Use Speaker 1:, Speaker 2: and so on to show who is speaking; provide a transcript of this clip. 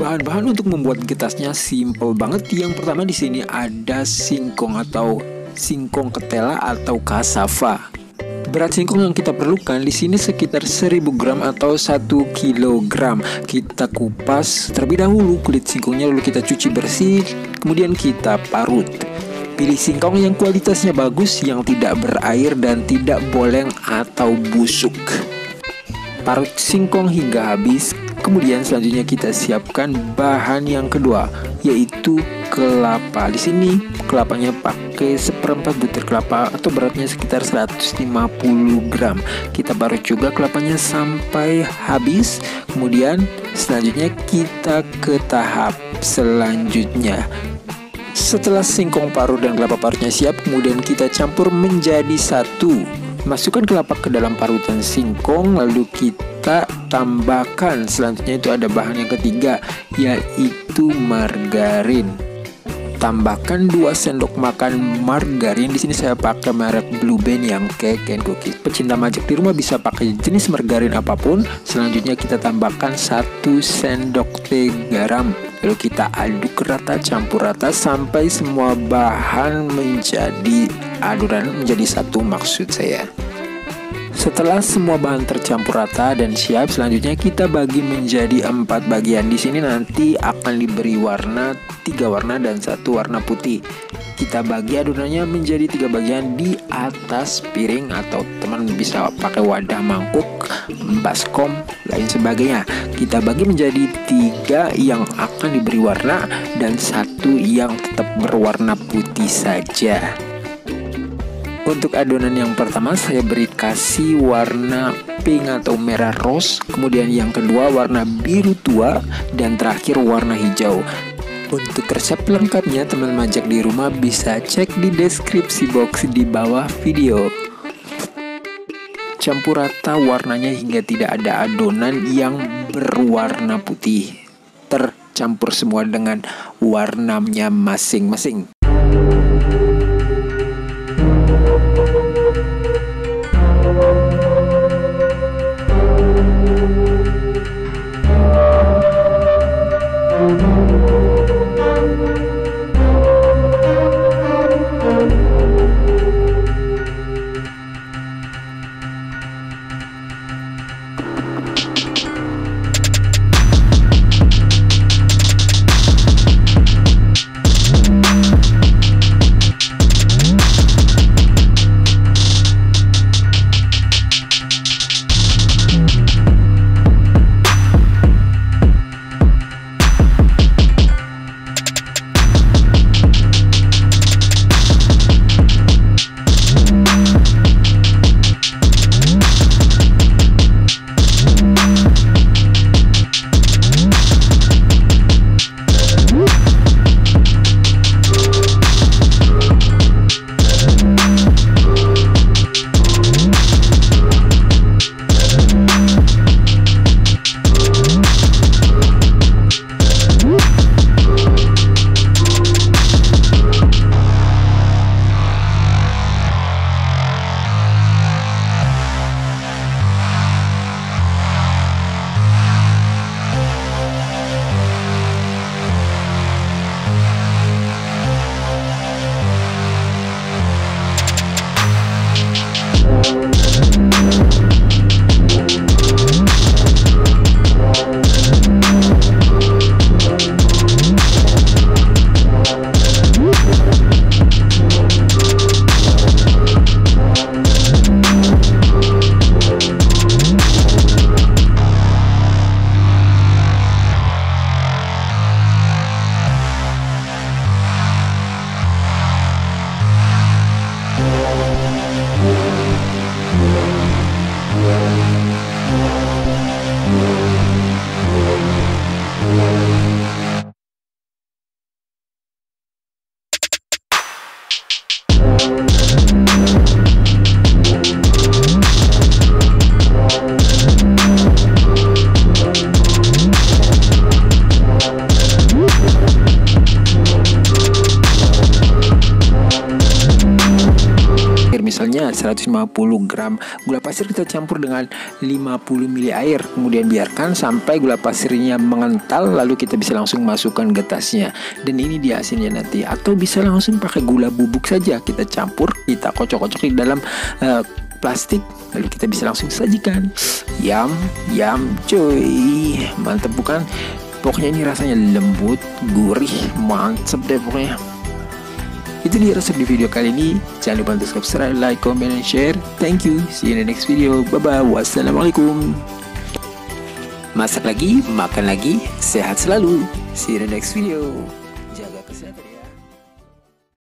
Speaker 1: Bahan-bahan untuk membuat getasnya simple banget. Yang pertama di sini ada singkong atau singkong ketela atau kasava. Berat singkong yang kita perlukan di sini sekitar 1000 gram atau 1 kg. Kita kupas terlebih dahulu kulit singkongnya lalu kita cuci bersih, kemudian kita parut. Pilih singkong yang kualitasnya bagus, yang tidak berair dan tidak boleng atau busuk. Parut singkong hingga habis, kemudian selanjutnya kita siapkan bahan yang kedua, yaitu kelapa. Di sini kelapanya pakai seperempat butir kelapa atau beratnya sekitar 150 gram. Kita parut juga kelapanya sampai habis. Kemudian selanjutnya kita ke tahap selanjutnya. Setelah singkong parut dan kelapa parutnya siap, kemudian kita campur menjadi satu. Masukkan kelapa ke dalam parutan singkong, lalu kita tambahkan. Selanjutnya itu ada bahan yang ketiga, yaitu margarin tambahkan 2 sendok makan margarin. Di sini saya pakai merek Blue Band yang cake and cookies. Pecinta majak di rumah bisa pakai jenis margarin apa pun. Selanjutnya kita tambahkan 1 sendok teh garam. Lalu kita aduk rata, campur rata sampai semua bahan menjadi adonan menjadi satu maksud saya. Setelah semua bahan tercampur rata dan siap, selanjutnya kita bagi menjadi empat bagian. Di sini nanti akan diberi warna tiga warna dan satu warna putih. Kita bagi adonannya menjadi tiga bagian di atas piring atau teman bisa pakai wadah mangkuk, baskom, lain sebagainya. Kita bagi menjadi tiga yang akan diberi warna dan satu yang tetap berwarna putih saja. Untuk adonan yang pertama saya beri kasih warna pink atau merah rose, kemudian yang kedua warna biru tua, dan terakhir warna hijau. Untuk resep lengkapnya teman majak di rumah bisa cek di deskripsi box di bawah video. Campur rata warnanya hingga tidak ada adonan yang berwarna putih. Tercampur semua dengan warnanya masing-masing. Música 150 gram gula pasir kita campur dengan 50 ml air. Kemudian biarkan sampai gula pasirnya mengental lalu kita bisa langsung masukkan getasnya dan ini dia hasilnya nanti. Atau bisa langsung pakai gula bubuk saja. Kita campur kita kocok-kocok di dalam uh, plastik lalu kita bisa langsung sajikan. Yam yam cuy. Mantep bukan? Pokoknya ini rasanya lembut gurih mantep deh pokoknya itu dia resep di video kali ini. Jangan lupa untuk subscribe like comment and share. Thank you. See you in the next video. Bye bye wassalamualaikum. Masak lagi makan lagi. Sehat selalu. See you in the next video